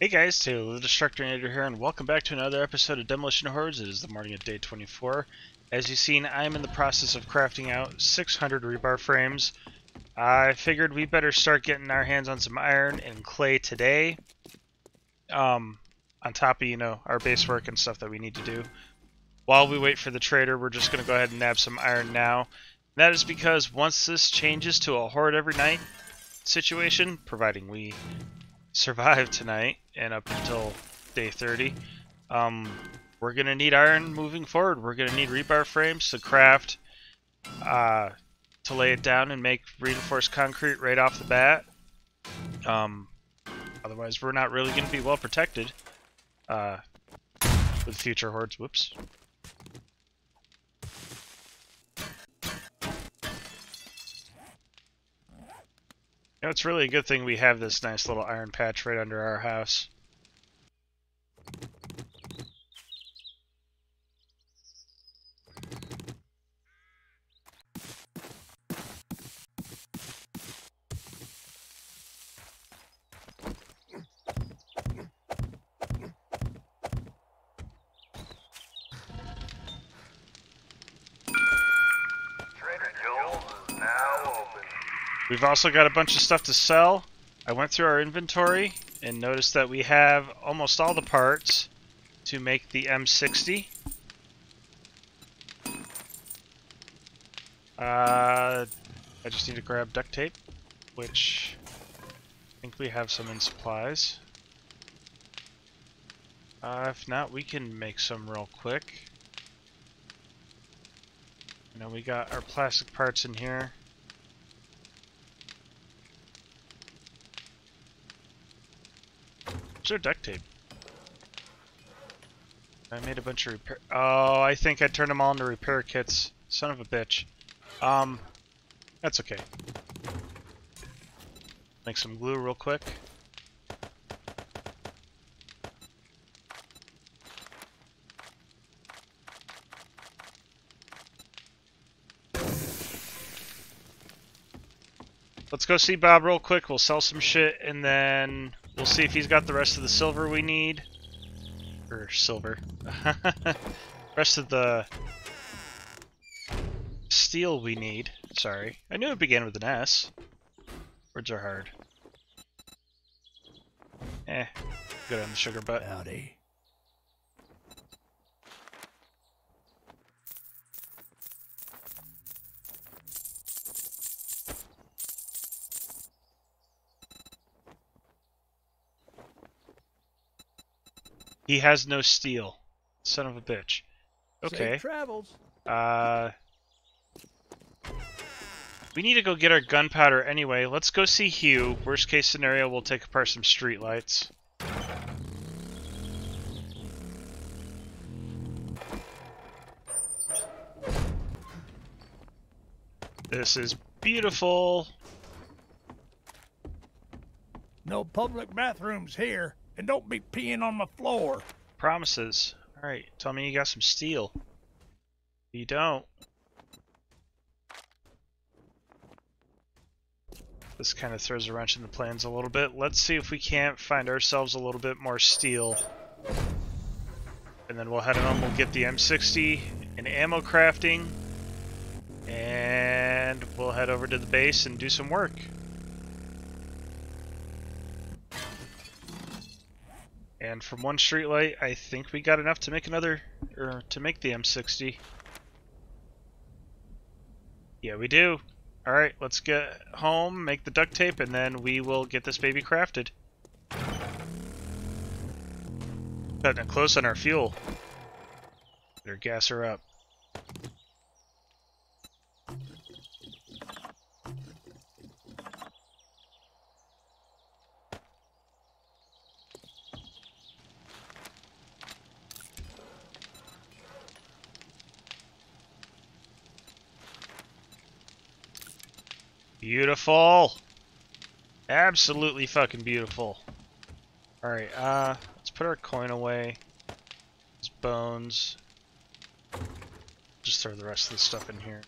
Hey guys, Taylor the Destructinator here, and welcome back to another episode of Demolition Hordes. It is the morning of day 24. As you've seen, I am in the process of crafting out 600 rebar frames. I figured we better start getting our hands on some iron and clay today. Um, on top of, you know, our base work and stuff that we need to do. While we wait for the trader, we're just going to go ahead and nab some iron now. That is because once this changes to a horde every night situation, providing we survive tonight and up until day 30, um, we're going to need iron moving forward. We're going to need rebar frames to craft, uh, to lay it down and make reinforced concrete right off the bat. Um, otherwise, we're not really going to be well protected uh, with future hordes. Whoops. You know, it's really a good thing we have this nice little iron patch right under our house. We've also got a bunch of stuff to sell. I went through our inventory and noticed that we have almost all the parts to make the M60. Uh, I just need to grab duct tape, which I think we have some in supplies. Uh, if not, we can make some real quick. Know, we got our plastic parts in here. Where's our duct tape? I made a bunch of repair. Oh, I think I turned them all into repair kits. Son of a bitch. Um, that's okay. Make some glue real quick. Let's go see Bob real quick. We'll sell some shit and then we'll see if he's got the rest of the silver we need. Or silver. rest of the steel we need. Sorry. I knew it began with an S. Words are hard. Eh. Good on the sugar butt. Howdy. He has no steel. Son of a bitch. Okay. Safe travels. Uh, we need to go get our gunpowder anyway. Let's go see Hugh. Worst case scenario, we'll take apart some streetlights. This is beautiful. No public bathrooms here, and don't be peeing on my floor. Promises. Alright, tell me you got some steel. You don't. This kind of throws a wrench in the plans a little bit. Let's see if we can't find ourselves a little bit more steel. And then we'll head on, we'll get the M60 and ammo crafting. And we'll head over to the base and do some work. And from one streetlight, I think we got enough to make another, or to make the M60. Yeah, we do. Alright, let's get home, make the duct tape, and then we will get this baby crafted. Cutting it close on our fuel. Better gas her up. Beautiful. Absolutely fucking beautiful. Alright, uh, let's put our coin away. These bones. Just throw the rest of the stuff in here.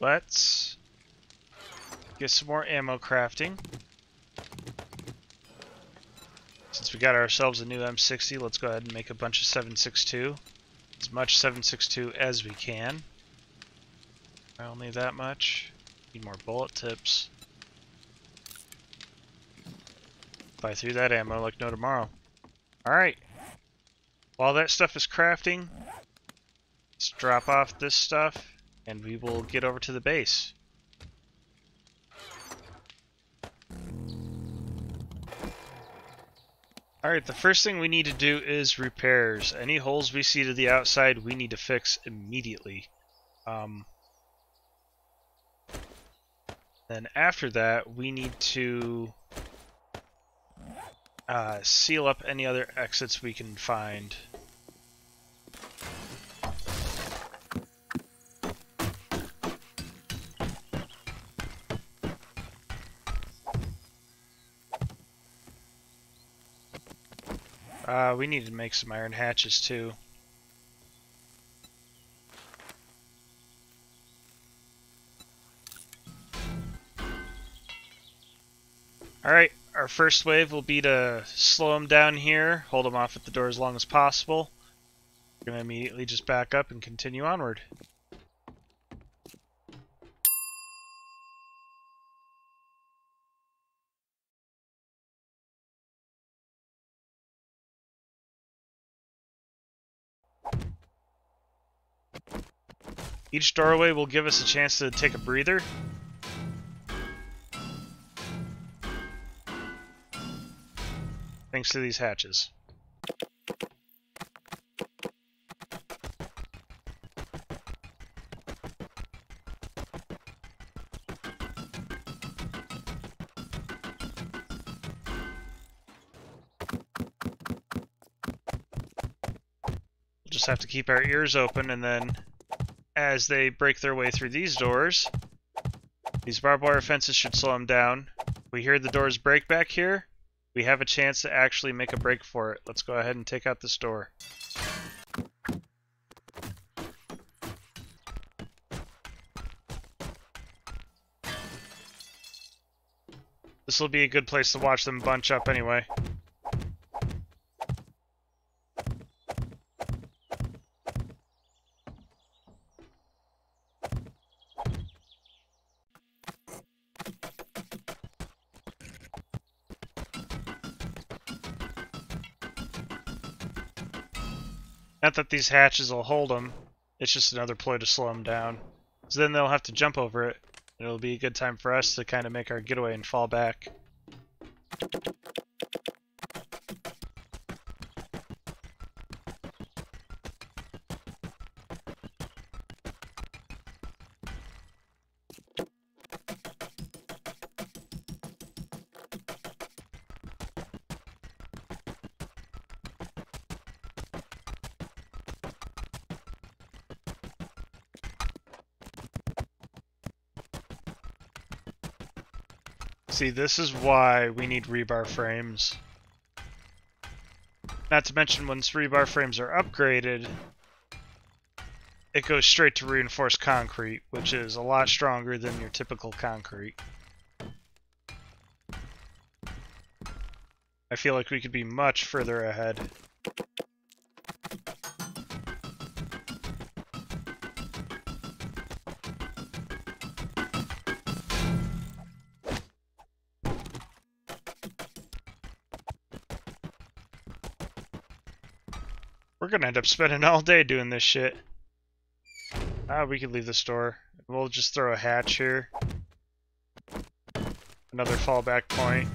Let's get some more ammo crafting. Since we got ourselves a new M60, let's go ahead and make a bunch of 7.62. As much 7.62 as we can. I don't need that much. Need more bullet tips. Buy through that ammo like no tomorrow. Alright. While that stuff is crafting, let's drop off this stuff and we will get over to the base. Alright, the first thing we need to do is repairs. Any holes we see to the outside, we need to fix immediately. Um, then after that, we need to uh, seal up any other exits we can find. Uh, we need to make some iron hatches too. Alright, our first wave will be to slow them down here, hold them off at the door as long as possible. We're going to immediately just back up and continue onward. Each doorway will give us a chance to take a breather. Thanks to these hatches. Just have to keep our ears open and then as they break their way through these doors. These barbed wire fences should slow them down. We hear the doors break back here. We have a chance to actually make a break for it. Let's go ahead and take out this door. This will be a good place to watch them bunch up anyway. Not that these hatches will hold them, it's just another ploy to slow them down. So then they'll have to jump over it. and It'll be a good time for us to kind of make our getaway and fall back. See, this is why we need rebar frames. Not to mention, once rebar frames are upgraded, it goes straight to reinforced concrete, which is a lot stronger than your typical concrete. I feel like we could be much further ahead. Gonna end up spending all day doing this shit. Ah, we could leave the store. We'll just throw a hatch here. Another fallback point.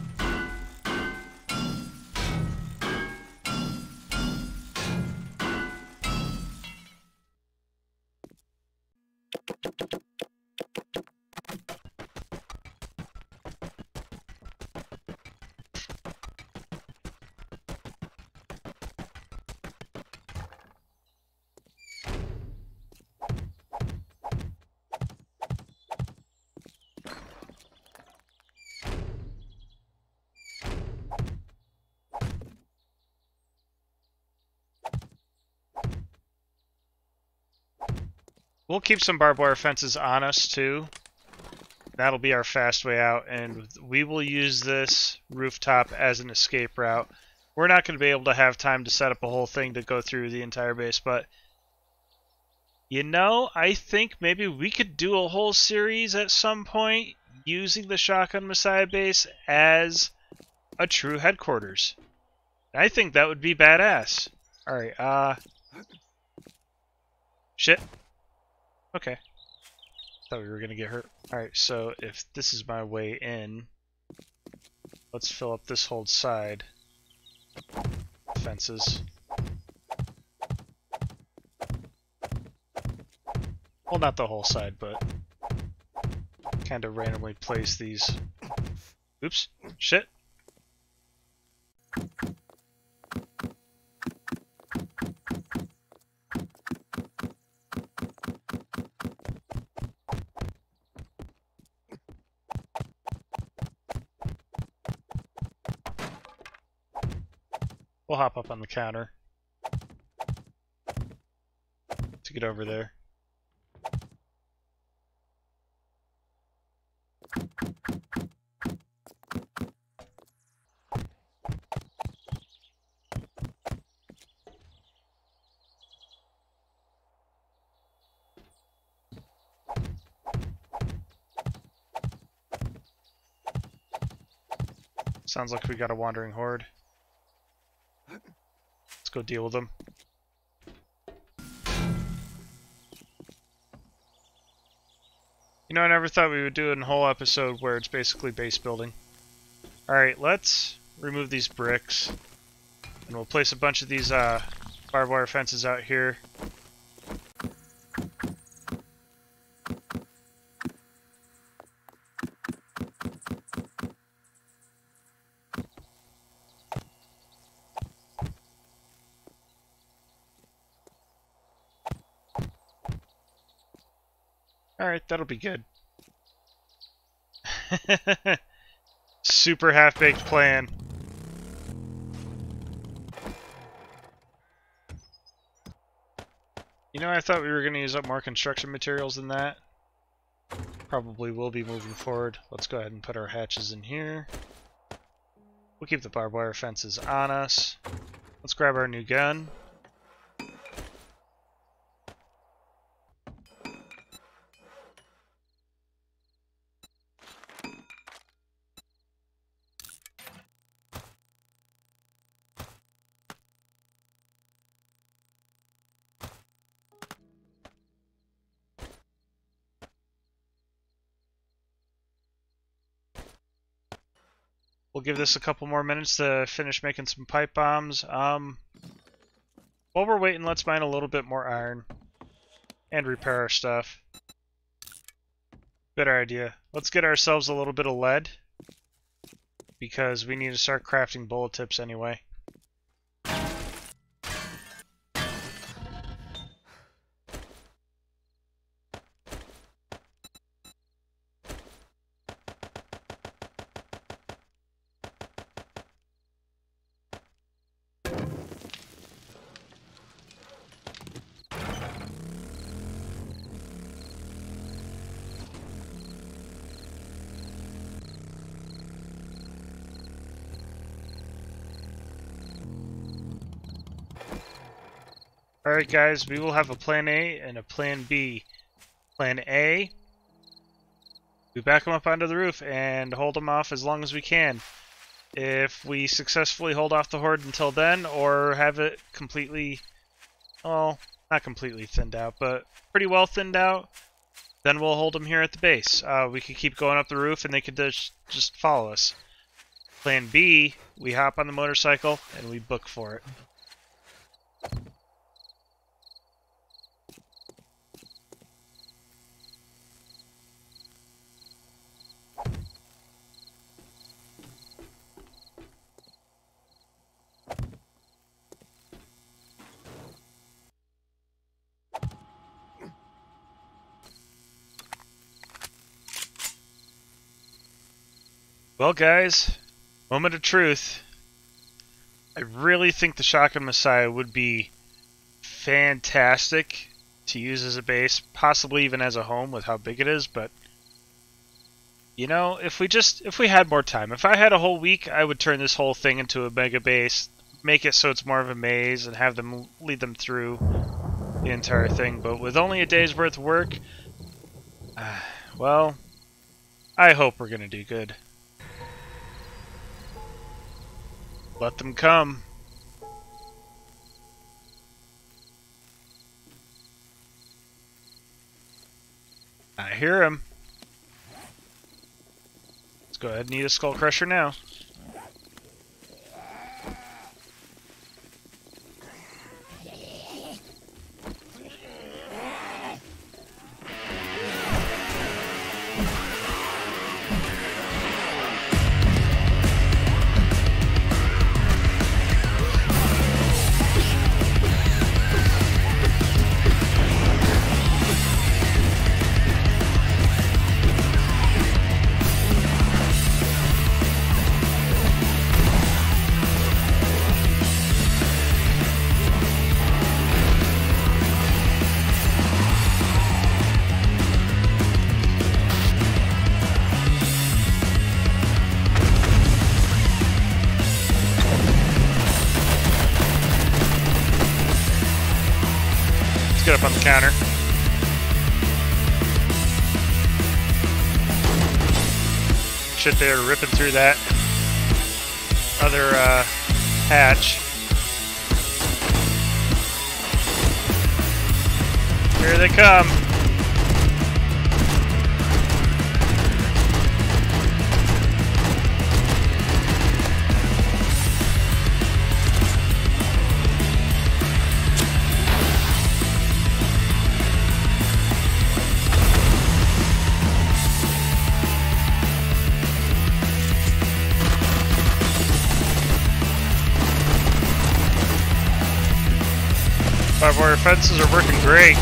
We'll keep some barbed wire fences on us too. That'll be our fast way out, and we will use this rooftop as an escape route. We're not going to be able to have time to set up a whole thing to go through the entire base, but you know, I think maybe we could do a whole series at some point using the Shotgun Messiah base as a true headquarters. I think that would be badass. Alright, uh... Shit. Okay. Thought we were gonna get hurt. Alright, so if this is my way in, let's fill up this whole side. Fences. Well, not the whole side, but kind of randomly place these. Oops. Shit. We'll hop up on the counter to get over there. Sounds like we got a wandering horde. Go deal with them. You know, I never thought we would do a whole episode where it's basically base building. Alright, let's remove these bricks. And we'll place a bunch of these uh, barbed wire fences out here. Alright, that'll be good. Super half-baked plan. You know, I thought we were going to use up more construction materials than that. Probably will be moving forward. Let's go ahead and put our hatches in here. We'll keep the barbed wire fences on us. Let's grab our new gun. Give this a couple more minutes to finish making some pipe bombs. Um, while we're waiting, let's mine a little bit more iron and repair our stuff. Better idea. Let's get ourselves a little bit of lead because we need to start crafting bullet tips anyway. Guys, we will have a plan A and a plan B. Plan A, we back them up onto the roof and hold them off as long as we can. If we successfully hold off the horde until then, or have it completely, well, not completely thinned out, but pretty well thinned out, then we'll hold them here at the base. Uh, we could keep going up the roof and they could just, just follow us. Plan B, we hop on the motorcycle and we book for it. Well, guys, moment of truth. I really think the Shotgun Messiah would be fantastic to use as a base, possibly even as a home with how big it is, but You know, if we just if we had more time, if I had a whole week, I would turn this whole thing into a mega base, make it so it's more of a maze, and have them lead them through the entire thing. But with only a day's worth of work, uh, well, I hope we're gonna do good. Let them come. I hear him. Let's go ahead and eat a skull crusher now. Shit, they're ripping through that other uh, hatch. Here they come. Fences are working great.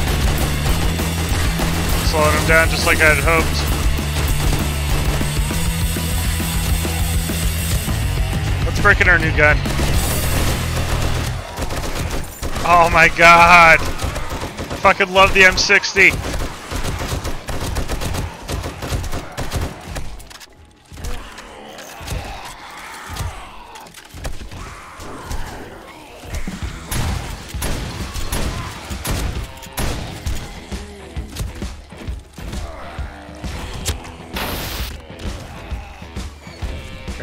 Slowing them down just like I had hoped. Let's break in our new gun. Oh my god! I fucking love the M60.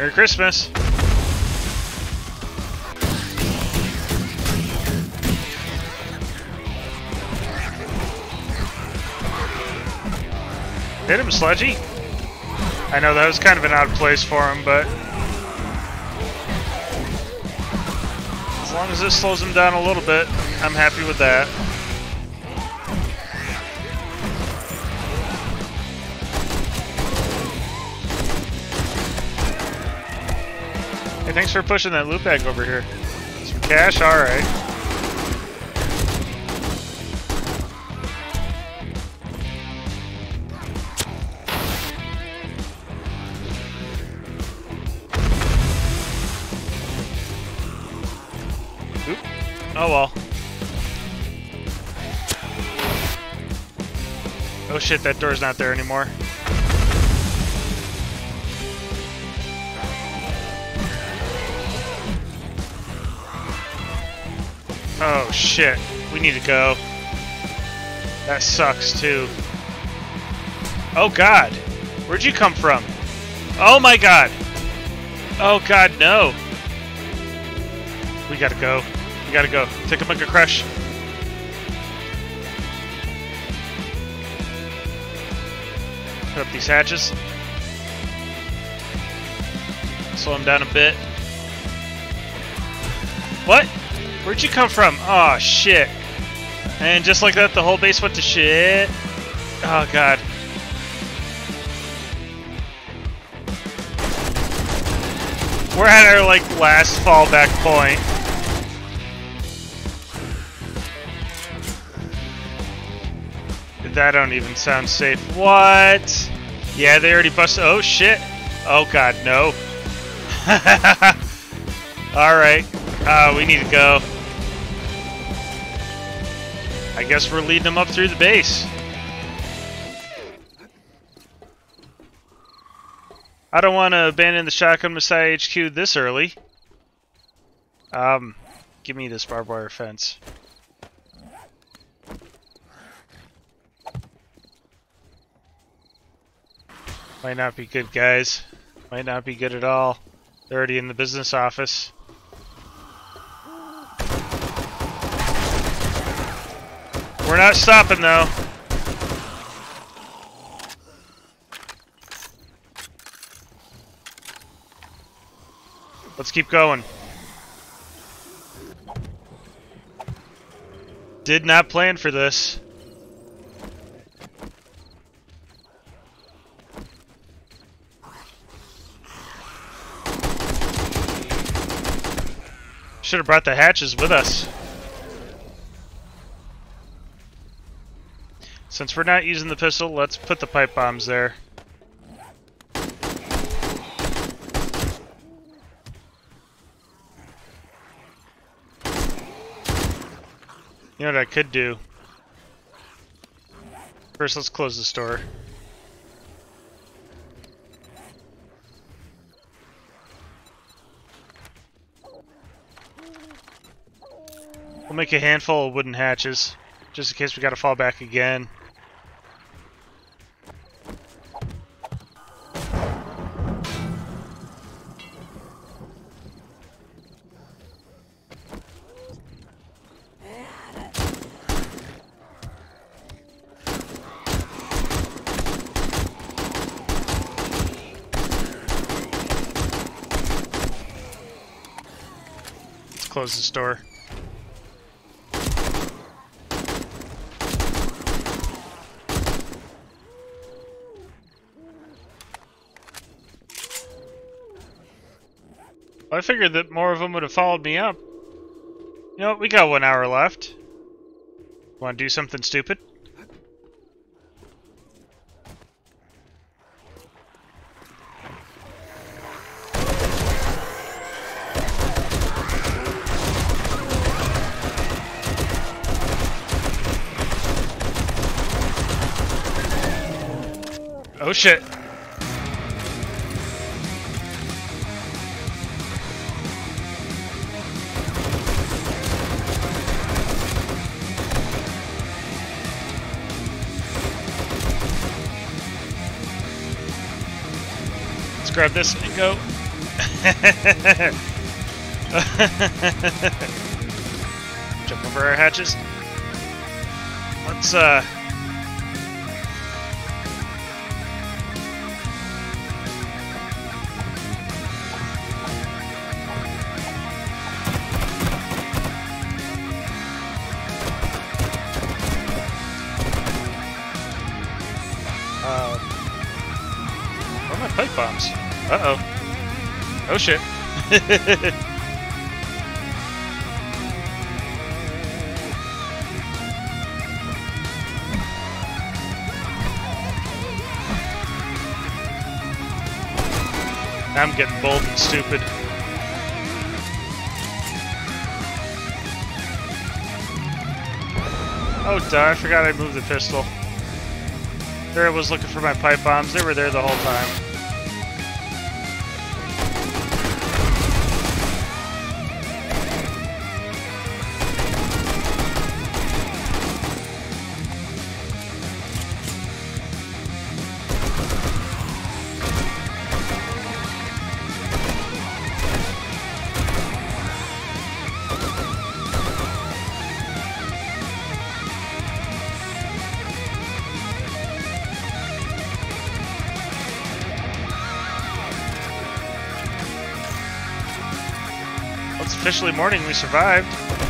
Merry Christmas. Hit him, Sludgy. I know that was kind of an odd place for him, but as long as this slows him down a little bit, I'm happy with that. Thanks for pushing that loot bag over here. Some cash? Alright. Oh well. Oh shit, that door's not there anymore. Oh shit, we need to go. That sucks too. Oh god, where'd you come from? Oh my god. Oh god, no. We gotta go. We gotta go. Take a mega crush. Put up these hatches. Slow them down a bit. What? Where'd you come from? Oh shit. And just like that, the whole base went to shit. Oh god. We're at our like last fallback point. That don't even sound safe. What? Yeah, they already busted. Oh shit. Oh god, no. Alright. Uh, we need to go. Guess we're leading them up through the base. I don't want to abandon the Shotgun Messiah HQ this early. Um, give me this barbed wire fence. Might not be good, guys. Might not be good at all. They're already in the business office. We're not stopping, though. Let's keep going. Did not plan for this. Should have brought the hatches with us. Since we're not using the pistol, let's put the pipe bombs there. You know what I could do? First, let's close the store. We'll make a handful of wooden hatches, just in case we gotta fall back again. Close store. Well, I figured that more of them would have followed me up. You know, we got one hour left. Want to do something stupid? Shit. Let's grab this and go. Jump over our hatches. Let's uh bombs? Uh oh. Shit. I'm getting bold and stupid. Oh, darn, I forgot I moved the pistol. There I was looking for my pipe bombs. They were there the whole time. Officially morning. We survived.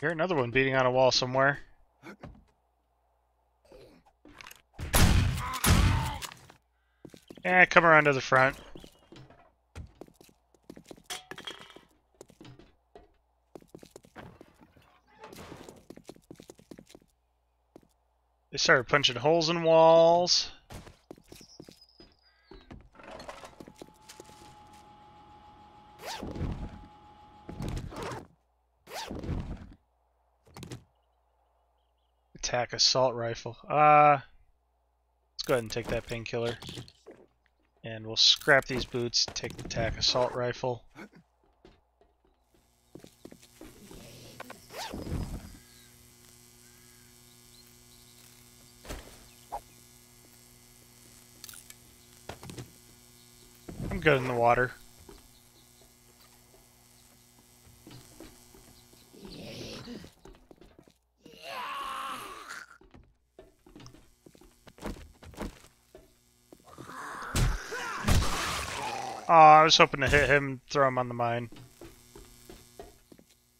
Here, another one beating on a wall somewhere. Yeah, come around to the front. They started punching holes in walls. Assault rifle. Uh, let's go ahead and take that painkiller. And we'll scrap these boots, take the attack assault rifle. I'm good in the water. Oh, I was hoping to hit him, throw him on the mine.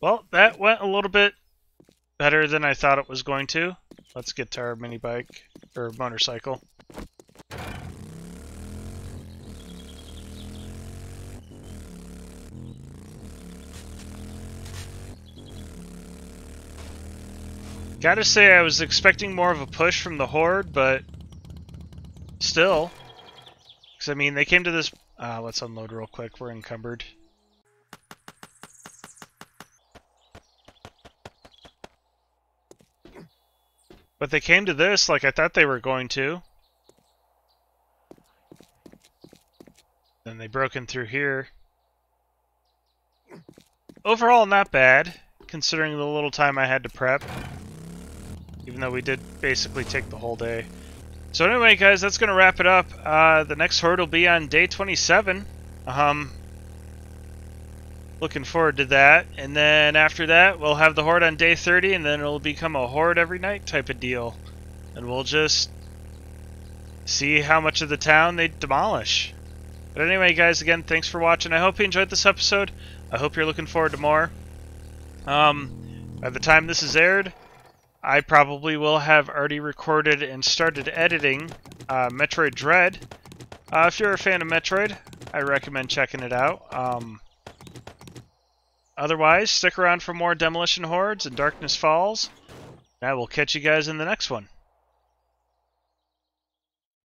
Well, that went a little bit better than I thought it was going to. Let's get to our mini bike, or motorcycle. Gotta say, I was expecting more of a push from the Horde, but still. Because, I mean, they came to this... Uh, let's unload real quick. We're encumbered. But they came to this like I thought they were going to. Then they broke in through here. Overall, not bad, considering the little time I had to prep. Even though we did basically take the whole day. So anyway, guys, that's going to wrap it up. Uh, the next horde will be on day 27. Um, looking forward to that. And then after that, we'll have the horde on day 30, and then it'll become a horde every night type of deal. And we'll just see how much of the town they demolish. But anyway, guys, again, thanks for watching. I hope you enjoyed this episode. I hope you're looking forward to more. Um, by the time this is aired, I probably will have already recorded and started editing uh, Metroid Dread. Uh, if you're a fan of Metroid, I recommend checking it out. Um, otherwise, stick around for more Demolition Hordes and Darkness Falls. And I will catch you guys in the next one.